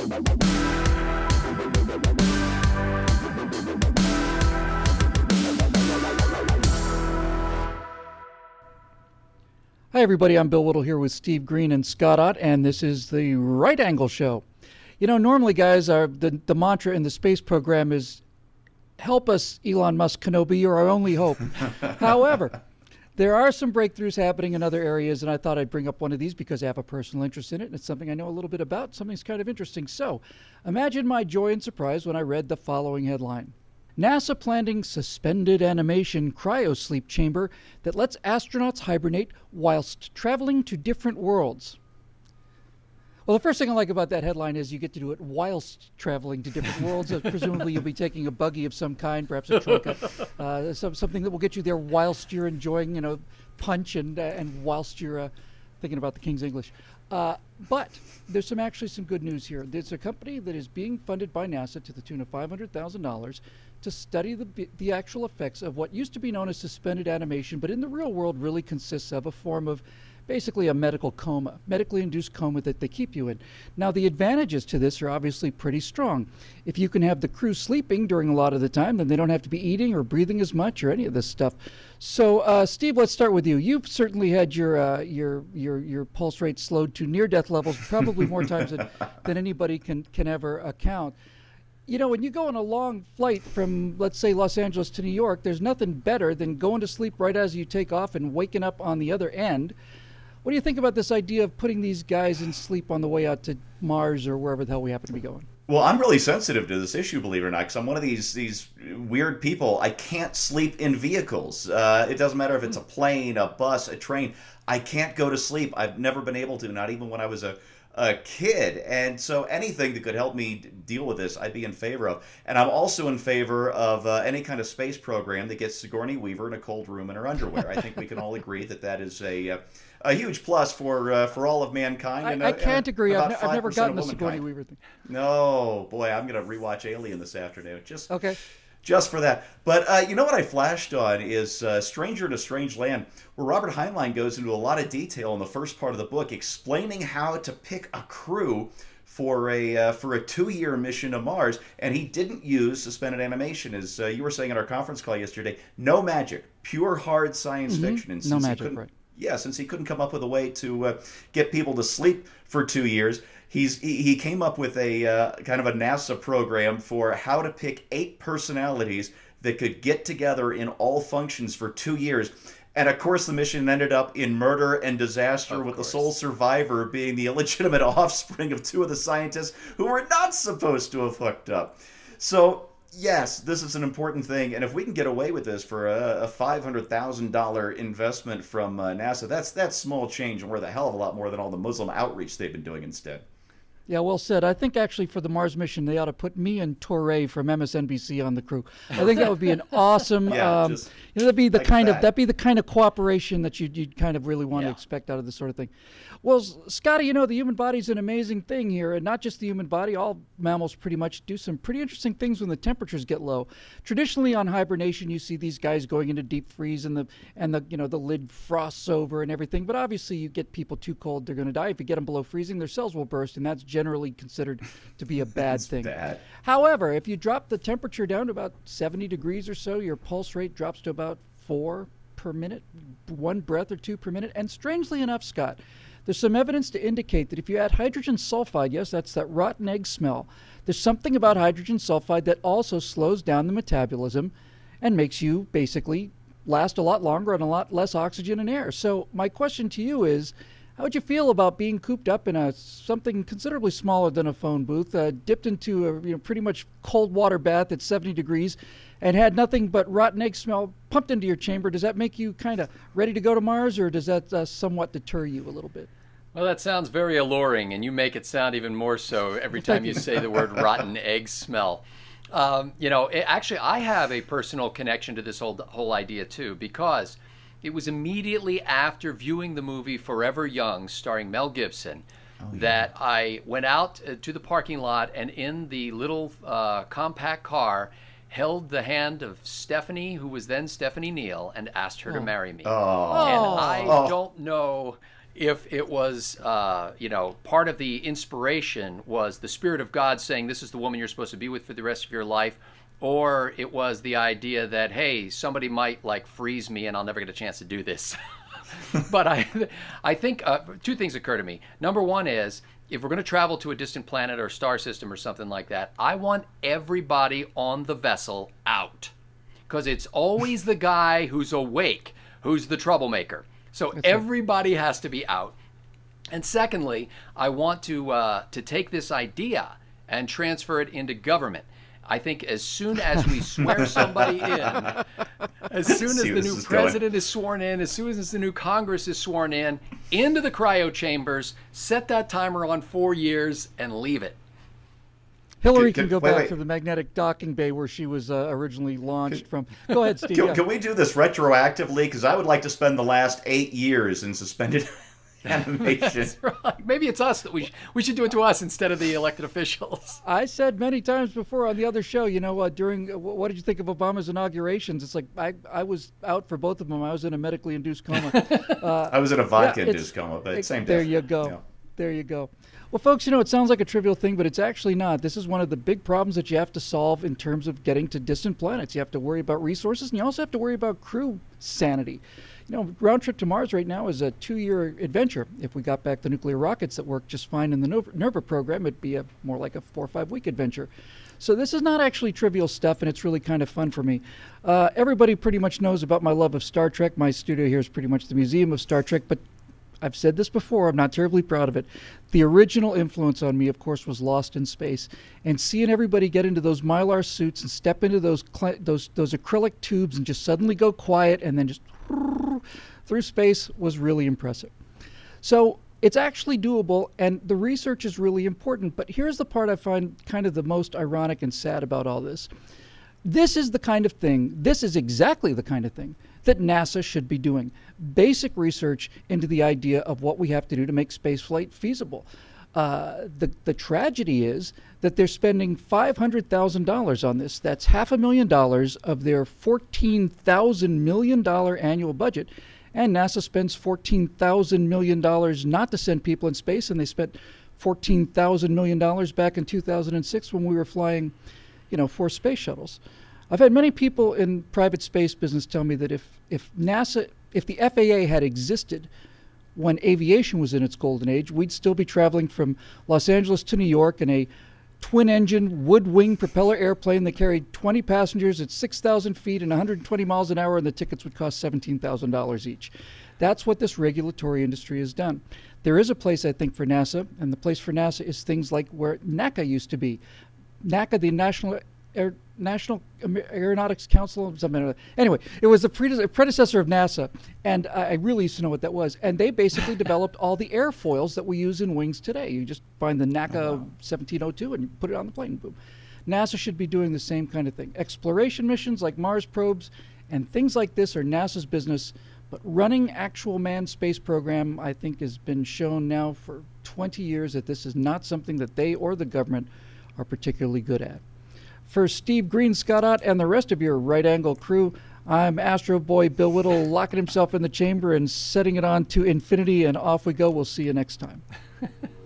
Hi, everybody. I'm Bill Whittle here with Steve Green and Scott Ott, and this is the Right Angle Show. You know, normally, guys, our the, the mantra in the space program is help us, Elon Musk Kenobi, you're our only hope. However, there are some breakthroughs happening in other areas, and I thought I'd bring up one of these because I have a personal interest in it, and it's something I know a little bit about. Something's kind of interesting. So, imagine my joy and surprise when I read the following headline. NASA planning suspended animation cryosleep chamber that lets astronauts hibernate whilst traveling to different worlds. Well, the first thing I like about that headline is you get to do it whilst traveling to different worlds. Uh, presumably, you'll be taking a buggy of some kind, perhaps a truck, uh, some, something that will get you there whilst you're enjoying, you know, punch and uh, and whilst you're uh, thinking about the King's English. Uh, but there's some actually some good news here. There's a company that is being funded by NASA to the tune of five hundred thousand dollars to study the the actual effects of what used to be known as suspended animation, but in the real world really consists of a form of basically a medical coma, medically induced coma that they keep you in. Now, the advantages to this are obviously pretty strong. If you can have the crew sleeping during a lot of the time, then they don't have to be eating or breathing as much or any of this stuff. So, uh, Steve, let's start with you. You've certainly had your uh, your your your pulse rate slowed to near death levels, probably more times than, than anybody can can ever account you know, when you go on a long flight from, let's say, Los Angeles to New York, there's nothing better than going to sleep right as you take off and waking up on the other end. What do you think about this idea of putting these guys in sleep on the way out to Mars or wherever the hell we happen to be going? Well, I'm really sensitive to this issue, believe it or not, because I'm one of these these weird people. I can't sleep in vehicles. Uh, it doesn't matter if it's a plane, a bus, a train. I can't go to sleep. I've never been able to, not even when I was a a kid. And so anything that could help me deal with this, I'd be in favor of. And I'm also in favor of uh, any kind of space program that gets Sigourney Weaver in a cold room in her underwear. I think we can all agree that that is a. Uh, a huge plus for uh, for all of mankind. I, and, I can't uh, agree. I've, I've, never gotten the Sigourney Weaver thing. No, boy, I'm gonna rewatch Alien this afternoon. Just okay just for that. But uh, you know what I flashed on is uh, Stranger in a Strange Land, where Robert Heinlein goes into a lot of detail in the first part of the book, explaining how to pick a crew for a uh, for a two year mission to Mars, and he didn't use suspended animation, as uh, you were saying in our conference call yesterday. No magic, pure hard science mm-hmm. fiction. And no magic, right? Yeah, since he couldn't come up with a way to uh, get people to sleep for two years, he's he came up with a uh, kind of a NASA program for how to pick eight personalities that could get together in all functions for two years. And of course, the mission ended up in murder and disaster, of with course. the sole survivor being the illegitimate offspring of two of the scientists who were not supposed to have hooked up. So, yes, this is an important thing. And if we can get away with this for a, a $500,000 investment from uh, NASA, that's, that's small change and worth a hell of a lot more than all the Muslim outreach they've been doing instead. Yeah, well said. I think actually for the Mars mission, they ought to put me and Touré from MSNBC on the crew. I think that would be an awesome. yeah, um, that'd be the like kind that. of that'd be the kind of cooperation that you'd, you'd kind of really want yeah. to expect out of this sort of thing. Well, Scotty, you know the human body's an amazing thing here, and not just the human body. All mammals pretty much do some pretty interesting things when the temperatures get low. Traditionally, on hibernation, you see these guys going into deep freeze, and the and the you know the lid frosts over and everything. But obviously, you get people too cold, they're going to die. If you get them below freezing, their cells will burst, and that's generally considered to be a bad thing. Bad. However, if you drop the temperature down to about 70 degrees or so, your pulse rate drops to about four per minute, one breath or two per minute. And strangely enough, Scott, there's some evidence to indicate that if you add hydrogen sulfide, yes, that's that rotten egg smell, there's something about hydrogen sulfide that also slows down the metabolism and makes you basically last a lot longer on a lot less oxygen and air. So my question to you is, how would you feel about being cooped up in a something considerably smaller than a phone booth, uh, dipped into a you know, pretty much cold water bath at 70 degrees, and had nothing but rotten egg smell pumped into your chamber? Does that make you kind of ready to go to Mars, or does that uh, somewhat deter you a little bit? Well, that sounds very alluring, and you make it sound even more so every time you say the word rotten egg smell. Um, you know, it, actually, I have a personal connection to this whole whole idea too, because it was immediately after viewing the movie Forever Young, starring Mel Gibson, oh, yeah. that I went out uh, to the parking lot and in the little uh, compact car held the hand of Stephanie, who was then Stephanie Neal, and asked her oh. to marry me. Oh. And I oh. don't know if it was, uh, you know, part of the inspiration was the Spirit of God saying, this is the woman you're supposed to be with for the rest of your life, or it was the idea that, hey, somebody might like freeze me and I'll never get a chance to do this. but I, I think uh, two things occur to me. Number one is if we're going to travel to a distant planet or star system or something like that, I want everybody on the vessel out because it's always the guy who's awake who's the troublemaker. So That's everybody right. has to be out. And secondly, I want to uh, to take this idea and transfer it into government. I think as soon as we swear somebody in, as soon as the new is president going. is sworn in, as soon as the new Congress is sworn in, into the cryo chambers, set that timer on four years, and leave it. Hillary can, can, can go wait, back wait. to the magnetic docking bay where she was uh, originally launched can, from. Go ahead, Steve. Can, yeah. can we do this retroactively? Because I would like to spend the last eight years in suspended animation. right. Maybe it's us that we sh- we should do it to us instead of the elected officials. I said many times before on the other show, you know, uh, during uh, what did you think of Obama's inaugurations? It's like I, I was out for both of them. I was in a medically induced coma. Uh, I was in a vodka yeah, induced coma, but it, same. There you go. Yeah. There you go. Well, folks, you know, it sounds like a trivial thing, but it's actually not. This is one of the big problems that you have to solve in terms of getting to distant planets. You have to worry about resources, and you also have to worry about crew sanity you know, round trip to Mars right now is a two-year adventure. If we got back the nuclear rockets that work just fine in the NERVA program, it'd be a more like a four or five-week adventure. So this is not actually trivial stuff, and it's really kind of fun for me. Uh, everybody pretty much knows about my love of Star Trek. My studio here is pretty much the museum of Star Trek, but I've said this before, I'm not terribly proud of it. The original influence on me, of course, was Lost in Space. And seeing everybody get into those mylar suits and step into those, those, those acrylic tubes and just suddenly go quiet and then just through space was really impressive. So it's actually doable, and the research is really important. But here's the part I find kind of the most ironic and sad about all this. This is the kind of thing, this is exactly the kind of thing that NASA should be doing. Basic research into the idea of what we have to do to make spaceflight feasible. Uh, the, the tragedy is that they're spending $500,000 on this. That's half a million dollars of their $14,000 million annual budget. And NASA spends $14,000 million not to send people in space, and they spent $14,000 million back in 2006 when we were flying, you know, four space shuttles. I've had many people in private space business tell me that if, if NASA, if the FAA had existed when aviation was in its golden age, we'd still be traveling from Los Angeles to New York in a twin engine wood wing propeller airplane that carried 20 passengers at 6,000 feet and 120 miles an hour, and the tickets would cost $17,000 each. That's what this regulatory industry has done. There is a place, I think, for NASA, and the place for NASA is things like where NACA used to be. NACA, the National Air, National Aeronautics Council, something. Anyway, it was the predecessor of NASA, and I really used to know what that was. And they basically developed all the airfoils that we use in wings today. You just find the NACA oh, wow. 1702 and you put it on the plane. Boom. NASA should be doing the same kind of thing. Exploration missions like Mars probes and things like this are NASA's business. But running actual manned space program, I think, has been shown now for 20 years that this is not something that they or the government are particularly good at. For Steve Green, Scott Ott, and the rest of your right angle crew, I'm Astro Boy Bill Whittle locking himself in the chamber and setting it on to infinity, and off we go. We'll see you next time.